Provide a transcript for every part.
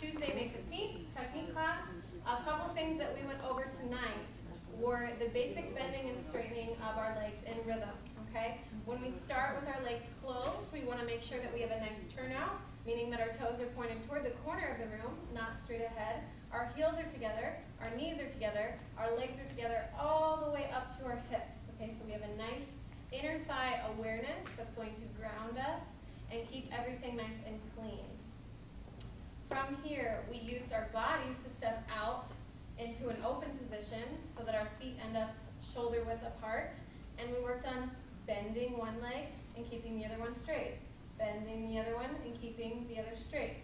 Tuesday, May fifteenth, technique class. A couple things that we went over tonight were the basic bending and straightening of our legs in rhythm, okay? When we start with our legs closed, we wanna make sure that we have a nice turnout, meaning that our toes are pointed toward the corner of the room, not straight ahead. Our heels are together, our knees are together, our legs are together all the way up to our hips, okay? So we have a nice inner thigh awareness that's going to ground us and keep everything nice and clean. From here, we used our bodies to step out into an open position so that our feet end up shoulder width apart. And we worked on bending one leg and keeping the other one straight. Bending the other one and keeping the other straight.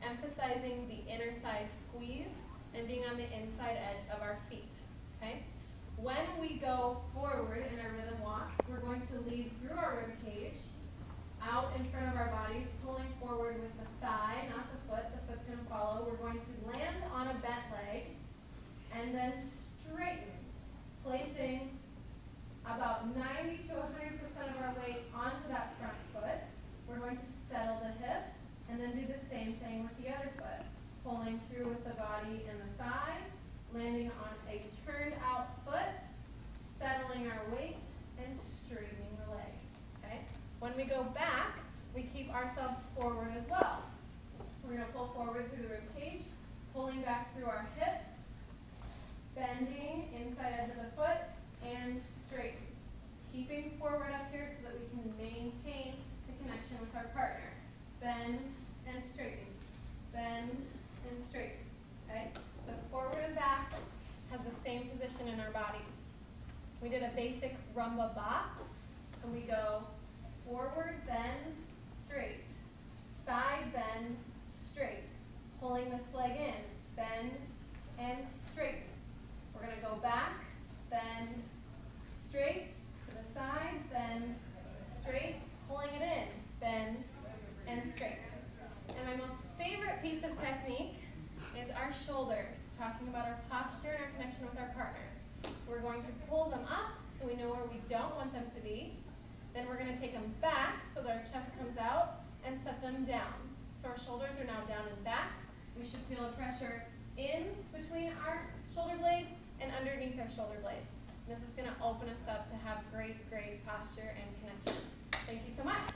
Emphasizing the inner thigh squeeze and being on the inside edge of our feet, okay? When we go forward in our rhythm walks, we're going to lead through our rib cage, out in front of our bodies, pulling forward with the thigh, not the foot. The foot's going to follow. We're going to land on a bent leg and then straighten, placing about 90 to 100% of our weight onto that front foot. We're going to settle the hip and then do the same thing with the other foot, pulling through with the body and the thigh, landing on a turned out foot, settling our weight, and straightening the leg. Okay? When we go back, we keep ourselves forward as well. We're going to pull forward through the rib cage, pulling back through our hips, bending inside edge of the foot, and straighten. Keeping forward up here so that we can maintain the connection with our partner. Bend and straighten. Bend and straighten. Okay? So forward and back has the same position in our bodies. We did a basic rumba box. So we go forward, bend, straight. Side bend, straight. Pulling this leg in, bend and straighten. We're gonna go back, bend, straight, to the side, bend, straight, pulling it in, bend and straight. And my most favorite piece of technique is our shoulders, talking about our posture and our connection with our partner. So we're going to pull them up so we know where we don't want them to be. Then we're going to take them back so that our chest comes out and set them down. So our shoulders are now down and back. We should feel a pressure in between our shoulder blades and underneath our shoulder blades. This is going to open us up to have great, great posture and connection. Thank you so much.